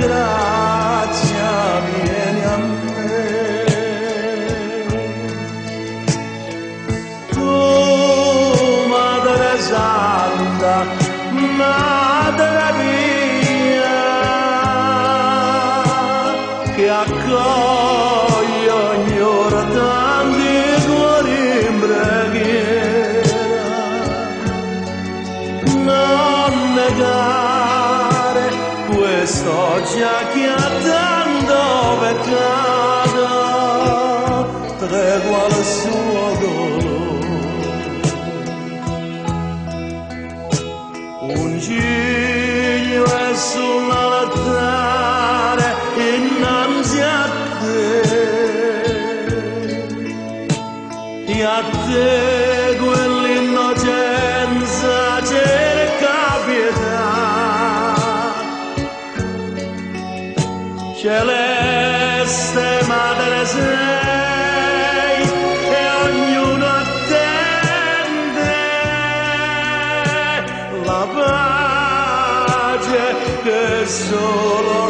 grazia viene a me. Tu, Madre Santa, Madre mia, che accoglie ogni ora tanti cuori in preghiera, non negare sto giacchiattando peccato tregua al suo dolore. Un giglio è sull'altare innanzi a te e a te Celeste madre sei e ognuno attende la pace che solo